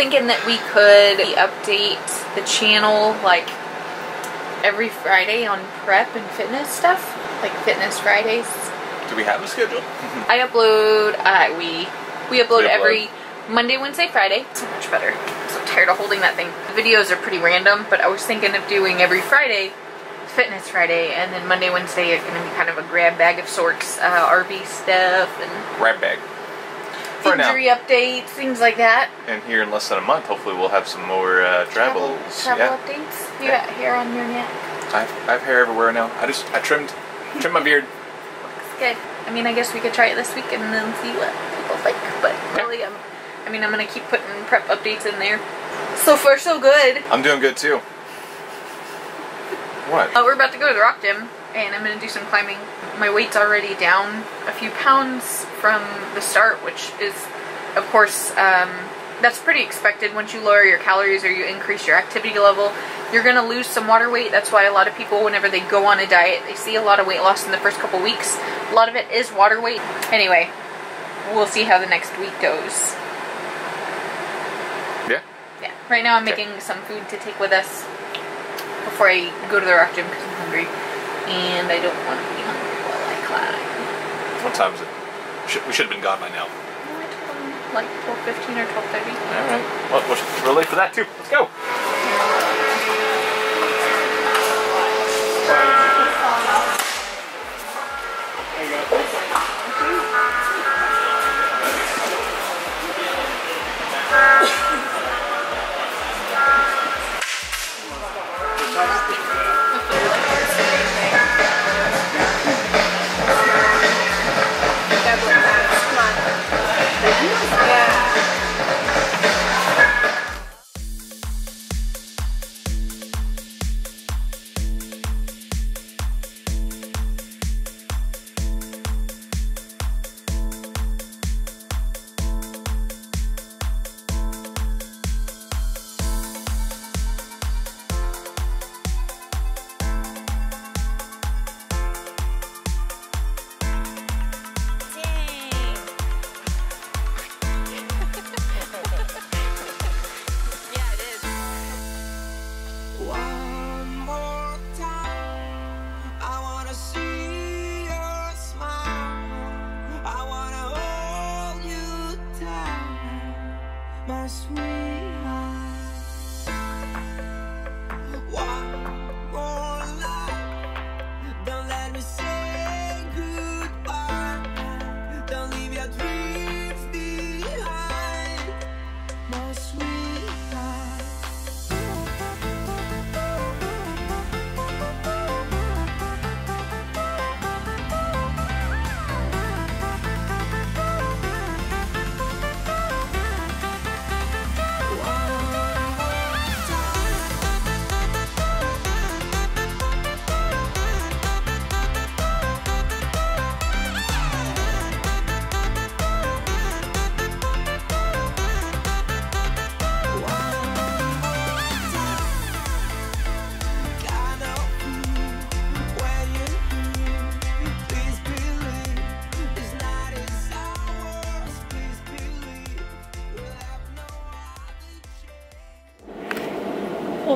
thinking that we could update the channel like every Friday on prep and fitness stuff, like fitness Fridays. Do we have a schedule? I upload. Uh, we we upload We upload. every Monday, Wednesday, Friday. So much better. I'm so tired of holding that thing. The videos are pretty random, but I was thinking of doing every Friday, Fitness Friday, and then Monday, Wednesday is going to be kind of a grab bag of sorts, uh, RV stuff and Grab bag. For now. injury updates, things like that. And here in less than a month, hopefully we'll have some more uh, travels. travel yeah. updates. You Yeah. got hair on your neck. I've, I have hair everywhere now. I just I trimmed trimmed my beard. Looks good. I mean, I guess we could try it this week and then see what people think. But really, I'm, I mean, I'm gonna keep putting prep updates in there. So far, so good. I'm doing good too. What? Uh, we're about to go to the rock gym, and I'm gonna do some climbing. My weight's already down a few pounds from the start, which is, of course, um, that's pretty expected. Once you lower your calories or you increase your activity level, you're gonna lose some water weight. That's why a lot of people, whenever they go on a diet, they see a lot of weight loss in the first couple weeks. A lot of it is water weight. Anyway, we'll see how the next week goes. Yeah. Yeah. Right now I'm Okay. making some food to take with us before I go to the rock gym because I'm hungry. And I don't want to be hungry while I climb. What time is it? Should, we should have been gone by now. No, I told them like 12.15 or 12.30. All right. Well, we're late for that too. Let's go. Tight,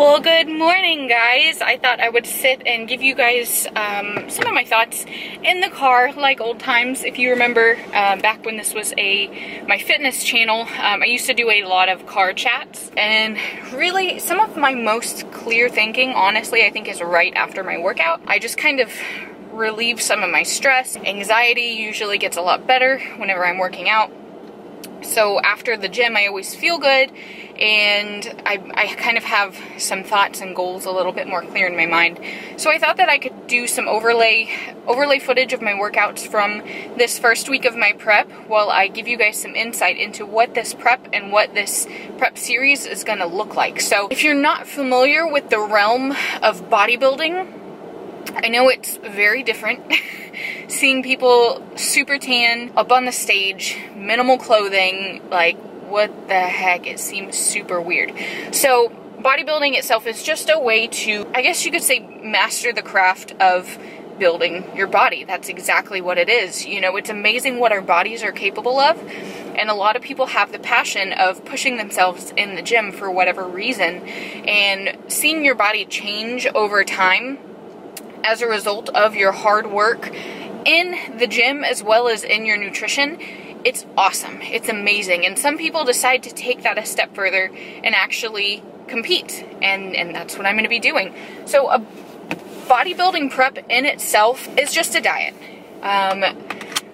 Well, good morning, guys. I thought I would sit and give you guys um, some of my thoughts in the car, like old times. If you remember, um, back when this was a my fitness channel, um, I used to do a lot of car chats, and really, some of my most clear thinking, honestly, I think is right after my workout. I just kind of relieve some of my stress. Anxiety usually gets a lot better whenever I'm working out So after the gym, I always feel good, and I, I kind of have some thoughts and goals a little bit more clear in my mind. So I thought that I could do some overlay overlay footage of my workouts from this first week of my prep, while I give you guys some insight into what this prep and what this prep series is going to look like. So if you're not familiar with the realm of bodybuilding, I know it's very different seeing people super tan up on the stage, minimal clothing, like what the heck? It seems super weird. So, bodybuilding itself is just a way to, I guess you could say, master the craft of building your body. That's exactly what it is. You know, it's amazing what our bodies are capable of. And a lot of people have the passion of pushing themselves in the gym for whatever reason. And seeing your body change over time as a result of your hard work in the gym as well as in your nutrition, it's awesome. It's amazing. And some people decide to take that a step further and actually compete. And, and that's what I'm going to be doing. So, a bodybuilding prep in itself is just a diet. Um,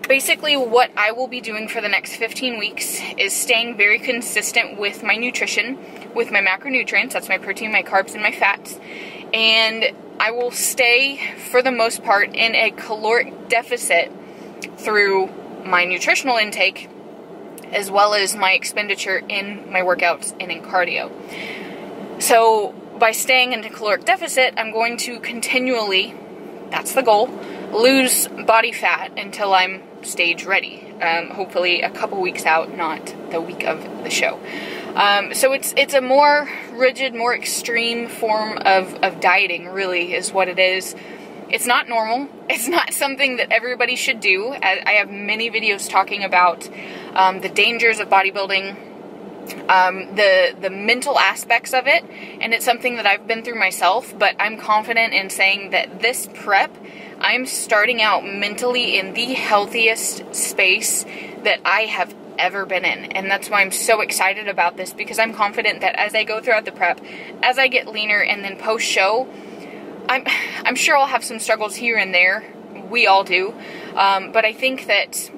basically, what I will be doing for the next 15 weeks is staying very consistent with my nutrition, with my macronutrients that's my protein, my carbs, and my fats. And I will stay, for the most part, in a caloric deficit through my nutritional intake as well as my expenditure in my workouts and in cardio. So, by staying in a caloric deficit, I'm going to continually, that's the goal, lose body fat until I'm stage ready. Um, hopefully, a couple weeks out, not the week of the show. Um, so it's it's a more rigid, more extreme form of, of dieting, really, is what it is. It's not normal. It's not something that everybody should do. I, I have many videos talking about um, the dangers of bodybuilding, um, the the mental aspects of it, and it's something that I've been through myself. But I'm confident in saying that this prep, I'm starting out mentally in the healthiest space that I have ever been in. And that's why I'm so excited about this because I'm confident that as I go throughout the prep, as I get leaner and then post show, I'm I'm sure I'll have some struggles here and there. We all do. Um, but I think that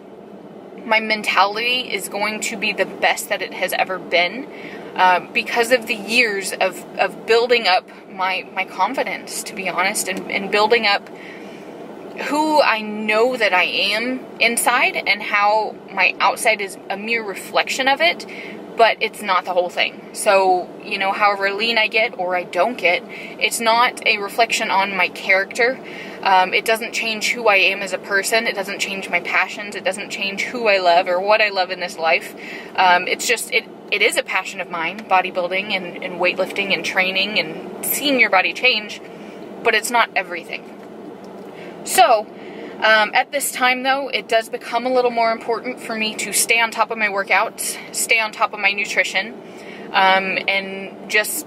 my mentality is going to be the best that it has ever been uh, because of the years of, of building up my, my confidence, to be honest, and, and building up who I know that I am inside and how my outside is a mere reflection of it, but it's not the whole thing. So, you know, however lean I get or I don't get, it's not a reflection on my character. Um, it doesn't change who I am as a person. It doesn't change my passions. It doesn't change who I love or what I love in this life. Um, it's just, it, it is a passion of mine, bodybuilding and, and weightlifting and training and seeing your body change, but it's not everything. So, um, at this time, though, it does become a little more important for me to stay on top of my workouts, stay on top of my nutrition, um, and just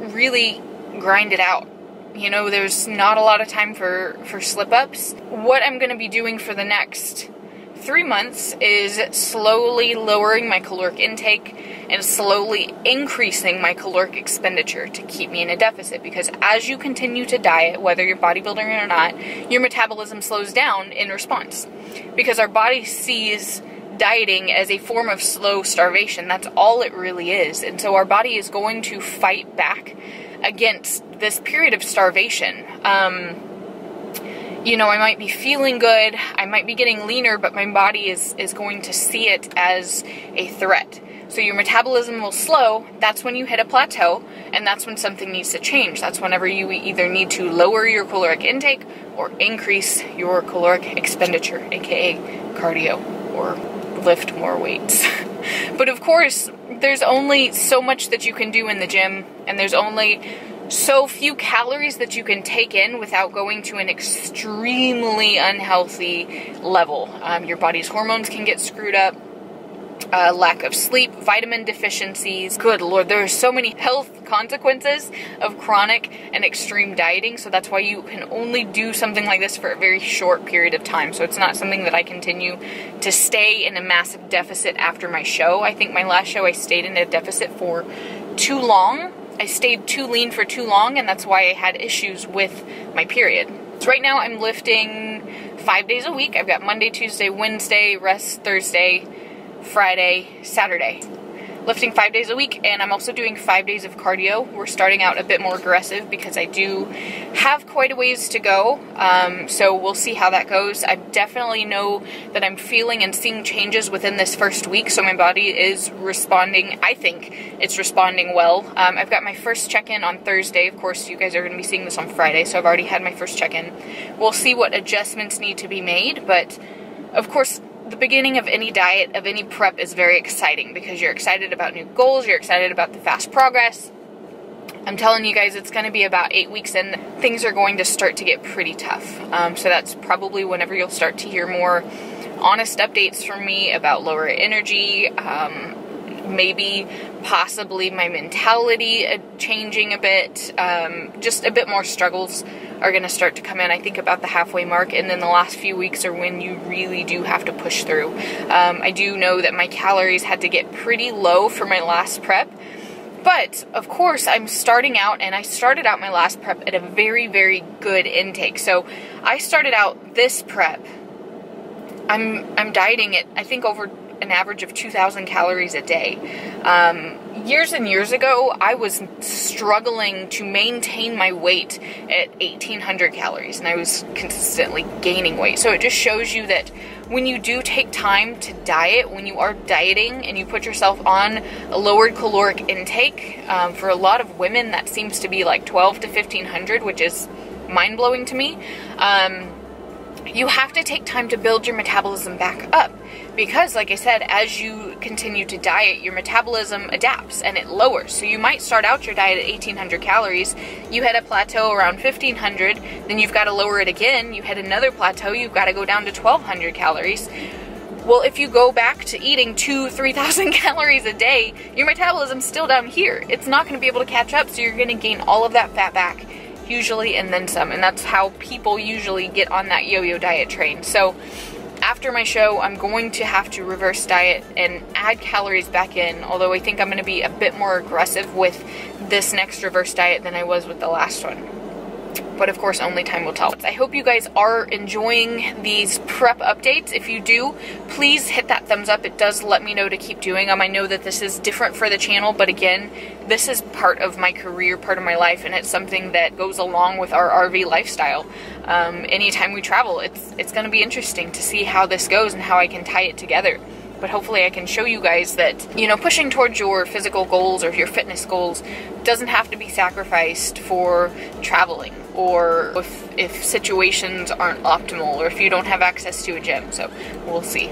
really grind it out. You know, there's not a lot of time for, for slip ups. What I'm going to be doing for the next three months is slowly lowering my caloric intake and slowly increasing my caloric expenditure to keep me in a deficit because as you continue to diet, whether you're bodybuilding or not, your metabolism slows down in response because our body sees dieting as a form of slow starvation. That's all it really is. And so our body is going to fight back against this period of starvation. Um, you know, I might be feeling good, I might be getting leaner, but my body is, is going to see it as a threat. So your metabolism will slow. That's when you hit a plateau, and that's when something needs to change. That's whenever you either need to lower your caloric intake or increase your caloric expenditure, aka cardio, or lift more weights. but of course, there's only so much that you can do in the gym, and there's only so few calories that you can take in without going to an extremely unhealthy level. Um, your body's hormones can get screwed up. Uh, lack of sleep, vitamin deficiencies. Good lord, there are so many health consequences of chronic and extreme dieting, so that's why you can only do something like this for a very short period of time. So it's not something that I continue to stay in a massive deficit after my show. I think my last show I stayed in a deficit for too long I stayed too lean for too long, and that's why I had issues with my period. So right now I'm lifting five days a week. I've got Monday, Tuesday, Wednesday, rest Thursday, Friday, Saturday. Lifting five days a week, and I'm also doing five days of cardio. We're starting out a bit more aggressive because I do have quite a ways to go. Um, so we'll see how that goes. I definitely know that I'm feeling and seeing changes within this first week, so my body is responding. I think it's responding well. Um, I've got my first check in on Thursday. Of course, you guys are going to be seeing this on Friday, so I've already had my first check in. We'll see what adjustments need to be made, but of course, the beginning of any diet, of any prep, is very exciting because you're excited about new goals, you're excited about the fast progress. I'm telling you guys, it's going to be about eight weeks and Things are going to start to get pretty tough. Um, so that's probably whenever you'll start to hear more honest updates from me about lower energy, um, maybe possibly my mentality uh, changing a bit, um, just a bit more struggles are going to start to come in. I think about the halfway mark, and then the last few weeks are when you really do have to push through. Um, I do know that my calories had to get pretty low for my last prep. But of course, I'm starting out, and I started out my last prep at a very, very good intake. So I started out this prep. I'm I'm dieting at I think over an average of 2,000 calories a day. Um, years and years ago, I was struggling to maintain my weight at 1,800 calories, and I was consistently gaining weight. So it just shows you that when you do take time to diet, when you are dieting and you put yourself on a lowered caloric intake, um, for a lot of women, that seems to be like 12 to 1,500, which is mind blowing to me. Um, you have to take time to build your metabolism back up because like i said as you continue to diet your metabolism adapts and it lowers. So you might start out your diet at 1800 calories you hit a plateau around 1500 then you've got to lower it again you hit another plateau you've got to go down to 1200 calories. Well if you go back to eating two 3000 calories a day your metabolism's still down here. It's not going to be able to catch up so you're going to gain all of that fat back usually and then some. And that's how people usually get on that yo-yo diet train. So after my show i'm going to have to reverse diet and add calories back in although i think i'm going to be a bit more aggressive with this next reverse diet than i was with the last one but of course only time will tell. I hope you guys are enjoying these prep updates. If you do, please hit that thumbs up. It does let me know to keep doing them. I know that this is different for the channel, but again, this is part of my career, part of my life, and it's something that goes along with our RV lifestyle. Um, anytime we travel, it's it's going to be interesting to see how this goes and how I can tie it together but hopefully I can show you guys that, you know, pushing towards your physical goals or your fitness goals doesn't have to be sacrificed for traveling or if, if situations aren't optimal or if you don't have access to a gym. So we'll see.